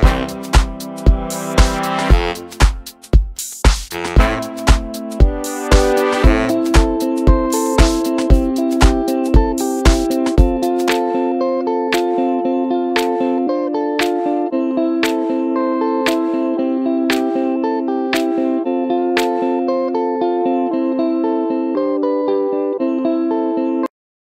Bye.